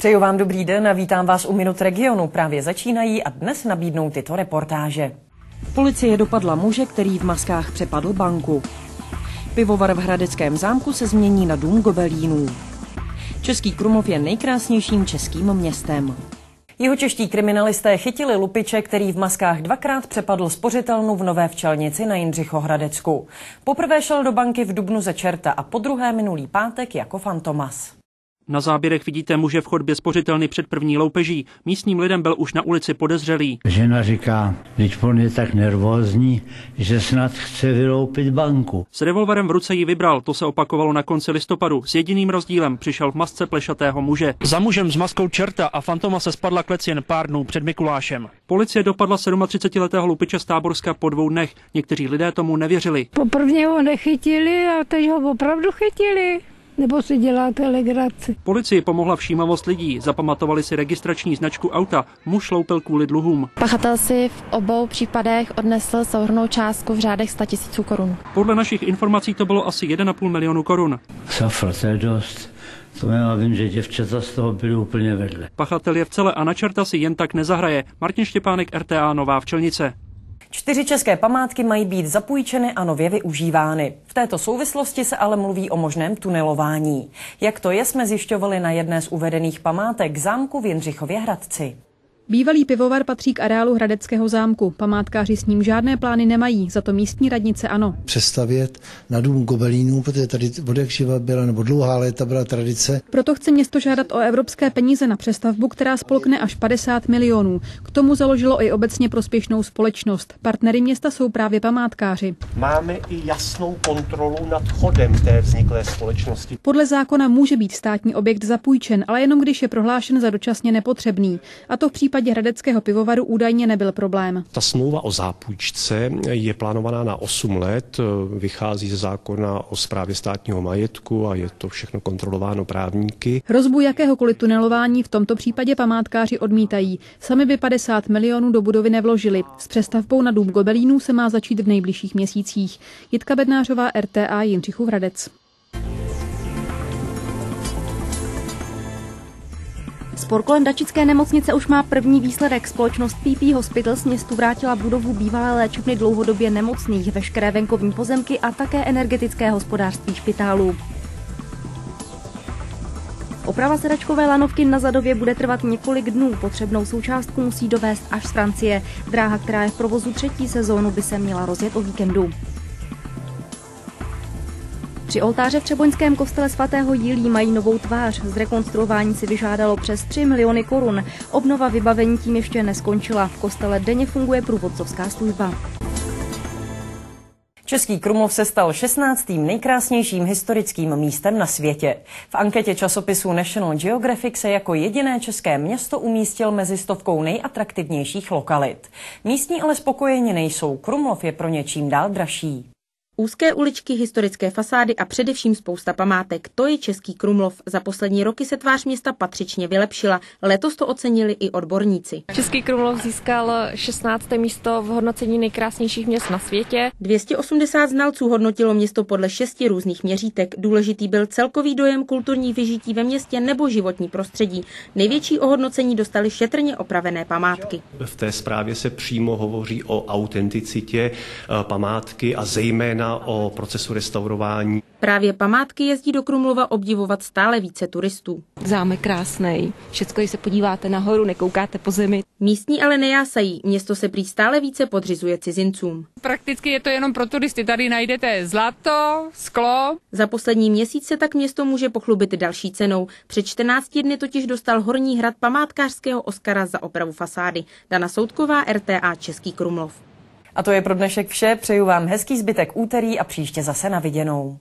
Přeju vám dobrý den a vítám vás u Minut regionu. Právě začínají a dnes nabídnou tyto reportáže. Policie dopadla muže, který v maskách přepadl banku. Pivovar v Hradeckém zámku se změní na dům gobelínů. Český Krumlov je nejkrásnějším českým městem. Jeho čeští kriminalisté chytili lupiče, který v maskách dvakrát přepadl spořitelnu v Nové Včelnici na Jindřichohradecku. Poprvé šel do banky v Dubnu ze Čerta a po druhé minulý pátek jako fantomas. Na záběrech vidíte muže v chodbě spořitelny před první loupeží. Místním lidem byl už na ulici podezřelý. Žena říká, teď on je tak nervózní, že snad chce vyloupit banku. S revolverem v ruce ji vybral, to se opakovalo na konci listopadu. S jediným rozdílem přišel v masce plešatého muže. Za mužem s maskou čerta a fantoma se spadla klec jen pár dnů před Mikulášem. Policie dopadla 37-letého lupiče z Táborska po dvou dnech. Někteří lidé tomu nevěřili. Poprvé ho nechytili a teď ho opravdu chytili. Nebo si děláte legraci? Policii pomohla všímavost lidí, zapamatovali si registrační značku auta, muž loupil kvůli dluhům. Pachatel si v obou případech odnesl souhrnou částku v řádech 100 000 korun. Podle našich informací to bylo asi 1,5 milionu korun. Safra, to je dost. To já vím, že děvčata z toho byly úplně vedle. Pachatel je v celé a na čerta si jen tak nezahraje. Martin Štěpánek, RTA Nová Včelnice. Čtyři české památky mají být zapůjčeny a nově využívány. V této souvislosti se ale mluví o možném tunelování. Jak to je, jsme zjišťovali na jedné z uvedených památek zámku v Jindřichově Hradci. Bývalý pivovar patří k areálu Hradeckého zámku. Památkáři s ním žádné plány nemají, za to místní radnice ano. Přestavět na dům gobelínů, protože tady od jak živa byla, nebo dlouhá léta byla tradice. Proto chce město žádat o evropské peníze na přestavbu, která spolkne až 50 milionů. K tomu založilo i obecně prospěšnou společnost. Partnery města jsou právě památkáři. Máme i jasnou kontrolu nad chodem té vzniklé společnosti. Podle zákona může být státní objekt zapůjčen, ale jenom když je prohlášen za dočasně nepotřebný. A to v případě případě hradeckého pivovaru údajně nebyl problém. Ta smlouva o zápůjčce je plánovaná na 8 let, vychází ze zákona o správě státního majetku a je to všechno kontrolováno právníky. Hrozbu jakéhokoliv tunelování v tomto případě památkáři odmítají. Sami by 50 milionů do budovy nevložili. S přestavbou na dům Gobelínů se má začít v nejbližších měsících. Jitka Bednářová, RTA Jindřichův Hradec. Spor kolem Dačické nemocnice už má první výsledek. Společnost PP Hospitals městu vrátila budovu bývalé léčebny dlouhodobě nemocných, veškeré venkovní pozemky a také energetické hospodářství špitálů. Oprava sedačkové lanovky na Zadově bude trvat několik dnů. Potřebnou součástku musí dovést až z Francie. Dráha, která je v provozu třetí sezónu, by se měla rozjet o víkendu. Při oltáře v Třeboňském kostele svatého Jílí mají novou tvář. Zrekonstruování si vyžádalo přes 3 miliony korun. Obnova vybavení tím ještě neskončila. V kostele denně funguje průvodcovská služba. Český Krumlov se stal 16. nejkrásnějším historickým místem na světě. V anketě časopisu National Geographic se jako jediné české město umístil mezi stovkou nejatraktivnějších lokalit. Místní ale spokojeně nejsou. Krumlov je pro ně čím dál dražší. Úzké uličky, historické fasády a především spousta památek. To je Český Krumlov. Za poslední roky se tvář města patřičně vylepšila. Letos to ocenili i odborníci. Český Krumlov získal 16. místo v hodnocení nejkrásnějších měst na světě. 280 znalců hodnotilo město podle šesti různých měřítek. Důležitý byl celkový dojem kulturní vyžití ve městě nebo životní prostředí. Největší ohodnocení dostali šetrně opravené památky. V té zprávě se přímo hovoří o autenticitě eh, památky a zejména o procesu restaurování. Právě památky jezdí do Krumlova obdivovat stále více turistů. Zámek krásný, všechno, když se podíváte nahoru, nekoukáte po zemi. Místní ale nejásají, město se prý stále více podřizuje cizincům. Prakticky je to jenom pro turisty, tady najdete zlato, sklo. Za poslední měsíc se tak město může pochlubit další cenou. Před 14 dny totiž dostal Horní hrad památkářského Oscara za opravu fasády. Dana Soudková, RTA Český Krumlov. A to je pro dnešek vše. Přeju vám hezký zbytek úterý a příště zase na viděnou.